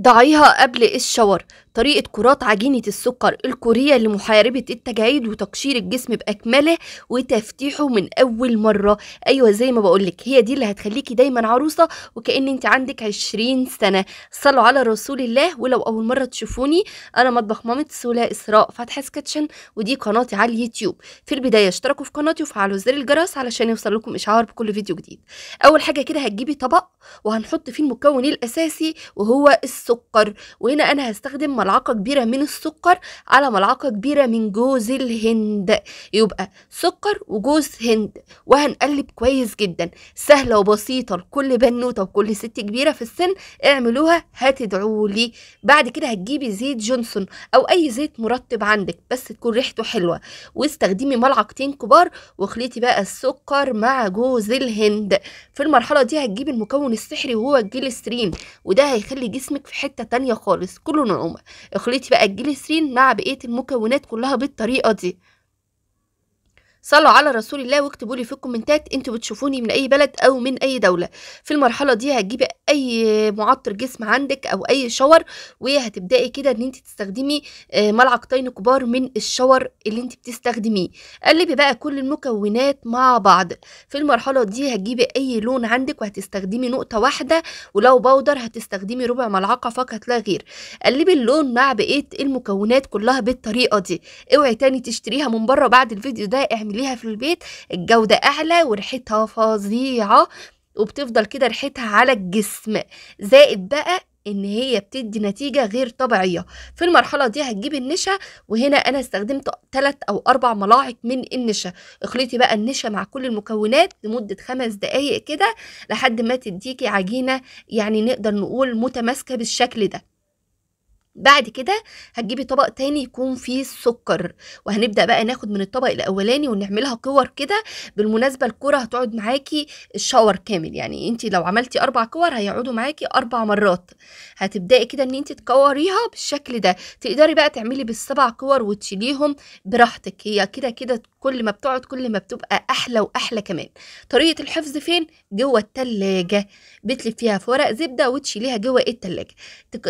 ضعيها قبل الشاور طريقة كرات عجينة السكر الكورية لمحاربة التجاعيد وتقشير الجسم بأكمله وتفتيحه من أول مرة. أيوة زي ما بقولك هي دي اللي هتخليكي دايما عروسة وكأن انت عندك عشرين سنة. صلوا على رسول الله ولو أول مرة تشوفوني أنا مطبخ مامة سولا إسراء فتحي 's kitchen ودي قناتي على اليوتيوب. في البداية اشتركوا في قناتي وفعلوا زر الجرس علشان يوصل لكم إشعار بكل فيديو جديد. أول حاجة كده هتجيبي طبق وهنحط فيه المكون الأساسي وهو السكر وهنا أنا هستخدم ملعقة كبيرة من السكر على ملعقة كبيرة من جوز الهند. يبقى سكر وجوز هند وهنقلب كويس جدا. سهلة وبسيطة لكل بنوتة وكل ست كبيرة في السن اعملوها هتدعوا لي بعد كده هتجيبي زيت جونسون أو أي زيت مرطب عندك بس تكون ريحته حلوة. واستخدمي ملعقتين كبار واخلطي بقى السكر مع جوز الهند. في المرحلة دي هتجيبي المكون السحري وهو الجليسرين وده هيخلي جسمك في حتة تانية خالص كله نعومة. اخلطي بقى الجليسرين مع بقية المكونات كلها بالطريقة دي. صلوا على رسول الله واكتبوا لي في الكومنتات أنتوا بتشوفوني من أي بلد أو من أي دولة. في المرحلة دي هتجيبي أي معطر جسم عندك أو أي شاور وهتبدأي كده إن انت تستخدمي آه، ملعقتين كبار من الشاور اللي انت بتستخدميه. قلبي بقى كل المكونات مع بعض. في المرحلة دي هتجيبي أي لون عندك وهتستخدمي نقطة واحدة ولو بودر هتستخدمي ربع ملعقة فقط لا غير. قلبي اللون مع بقية المكونات كلها بالطريقة دي. اوعي تاني تشتريها من بره بعد الفيديو ده اعمليها في البيت الجودة أعلى وريحتها فظيعة وبتفضل كده ريحتها على الجسم زائد بقى إن هي بتدي نتيجة غير طبيعية. في المرحلة دي هتجيبي النشا وهنا أنا استخدمت 3 أو 4 ملاعق من النشا. اخلطي بقى النشا مع كل المكونات لمدة خمس دقايق كده لحد ما تديكي عجينة يعني نقدر نقول متماسكة بالشكل ده. بعد كده هتجيبي طبق تاني يكون فيه السكر وهنبدأ بقى ناخد من الطبق الأولاني ونعملها كور كده بالمناسبة الكورة هتقعد معاكي الشاور كامل يعني انت لو عملتي أربع كور هيقعدوا معاكي أربع مرات. هتبدأي كده إن انت تكوريها بالشكل ده تقدري بقى تعملي بالسبع كور وتشيليهم براحتك هي كده كده كل ما بتقعد كل ما بتبقى أحلى وأحلى كمان. طريقة الحفظ فين؟ جوه التلاجة بتلف فيها في ورق زبدة وتشيليها جوه التلاجة.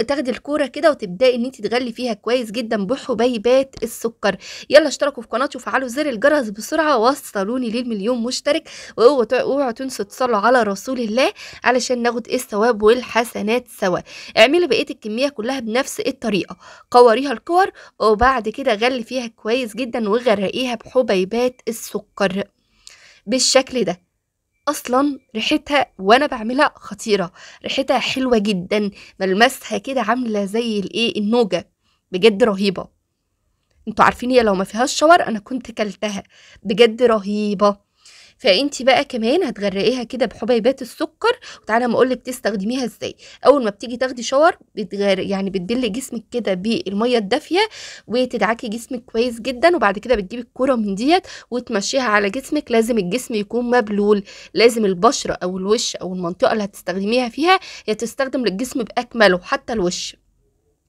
تاخدي الكورة كده وتبدأي إن انت تغلي فيها كويس جدا بحبيبات السكر. يلا اشتركوا في قناتي وفعلوا زر الجرس بسرعة وصلوني للمليون مشترك واوعوا تنسوا تصلوا على رسول الله علشان ناخد الثواب والحسنات سوا. اعملي بقية الكمية كلها بنفس الطريقة. قوريها الكور وبعد كده غلي فيها كويس جدا وغرقيها بحبيبات السكر. بالشكل ده. أصلا ريحتها وأنا بعملها خطيرة. ريحتها حلوة جدا ملمسها كده عاملة زي الإيه النوجة. بجد رهيبة. أنتوا عارفين هي لو ما فيهاش شاور أنا كنت كلتها. بجد رهيبة. فانت بقى كمان هتغرقيها كده بحبيبات السكر وتعالى ما اقولك تستخدميها إزاي. أول ما بتيجي تاخدي شاور بتغير يعني بتدلي جسمك كده بالمية الدافية وتدعكي جسمك كويس جدا وبعد كده بتجيبي الكورة من ديت وتمشيها على جسمك. لازم الجسم يكون مبلول. لازم البشرة أو الوش أو المنطقة اللي هتستخدميها فيها هي تستخدم للجسم بأكمله حتى الوش.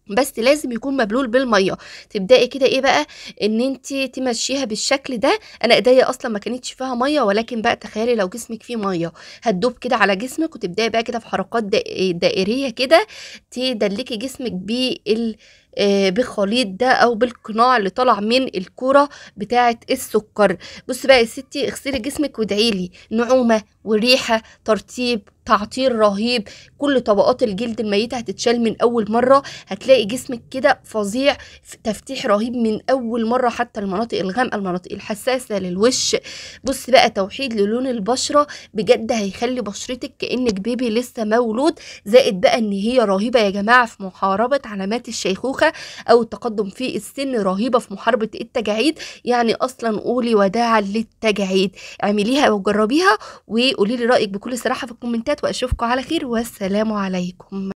بس لازم يكون مبلول بالمية. تبدأي كده إيه بقى؟ إن انت تمشيها بالشكل ده. أنا إيديا أصلا ما كانتش فيها مية ولكن بقى تخيلي لو جسمك فيه مية. هتدوب كده على جسمك وتبدأي بقى كده في حركات دائرية كده تدلكي جسمك بال بالخليط ده أو بالقناع اللي طالع من الكورة بتاعه السكر. بصي بقى يا ستي اغسلي جسمك وادعي لي نعومة وريحة ترطيب تعطير رهيب. كل طبقات الجلد الميتة هتتشال من أول مرة. هتلاقي جسمك كده فظيع تفتيح رهيب من أول مرة حتى المناطق الغامقة المناطق الحساسة للوش. بص بقى توحيد للون البشرة بجد هيخلي بشرتك كأنك بيبي لسه مولود. زائد بقى إن هي رهيبة يا جماعة في محاربة علامات أو التقدم في السن رهيبة في محاربة التجاعيد. يعني أصلا قولي وداعا للتجاعيد. اعمليها وجربيها وقولي لي رأيك بكل صراحة في الكومنتات وأشوفكم على خير. والسلام عليكم.